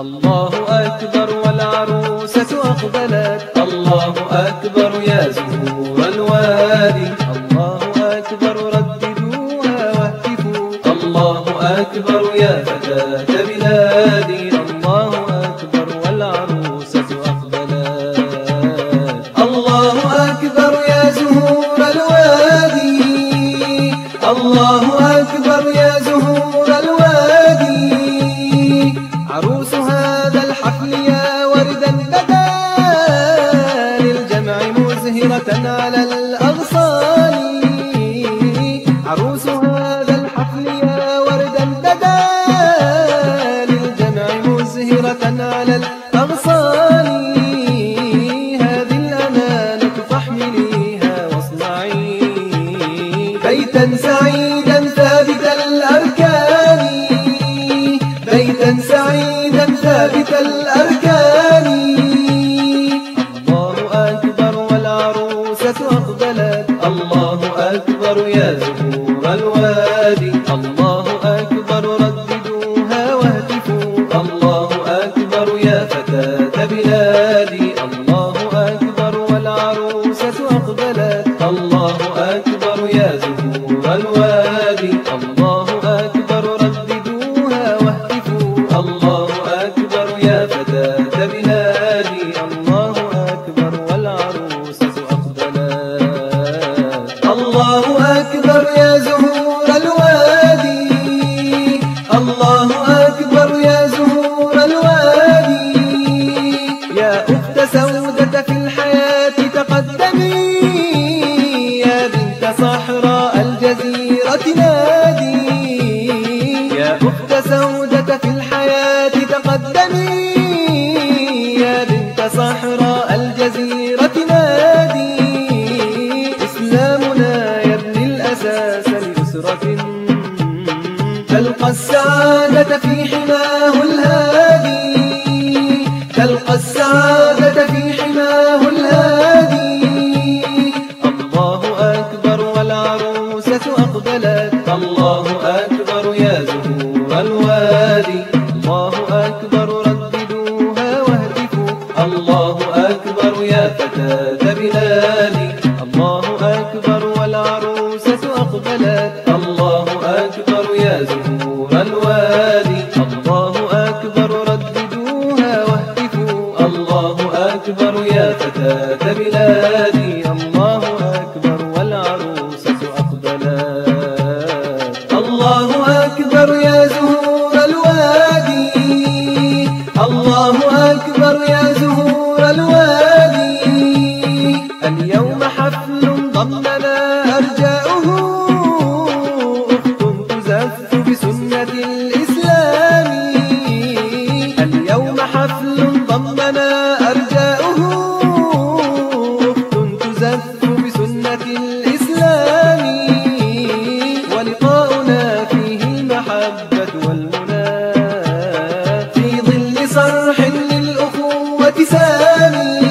الله أكبر والعروسة أقبلت الله أكبر يا زهور الوادي. الله أكبر رددوها واهتفوا. الله أكبر يا فتاة بلادي. الله أكبر والعروسة أقبلت الله أكبر يا زهور الوادي. الله أكبر عروس هذا الحفل يا وردا بدا للجمع مزهرة على الأغصان. عروس هذا الحفل يا وردا بدا للجمع مزهرة على الأغصان. هذه الأمانة فاحمليها واصنعي. بيتا سعيدا بيتا سعيدا ثابت الأركان. الله أكبر والعروسة أقبلت الله أكبر يا زهور الوادي. الله أكبر رددوها واهتفوا. الله أكبر يا فتاة بلادي. الله أكبر والعروسة أقبلت الله أكبر يا زهور الوادي. أخت سودة في الحياة تقدمي يا بنت صحراء الجزيرة نادي. إسلامنا يبني الأساس لأسرة تلقى السعادة في حماه الهادي. تلقى السعادة في حماه الهادي. الله أكبر والعروسة أقبلت. الله أكبر يا زهور. الوادي الله أكبر رددوها واهتفوا الله أكبر يا فتاة بلادي الله أكبر والعروسة أقبلت. الله أكبر يا زهور الوادي الله أكبر رددوها واهتفوا الله أكبر يا فتاة بلادي البلد الإسلامي اليوم حفل ضمنا أرجاؤه. أخت تزف بسنة الإسلام. ولقاؤنا فيه المحبة والمنى. في ظل صرح للأخوة سامي.